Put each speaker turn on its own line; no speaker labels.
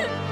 嗯。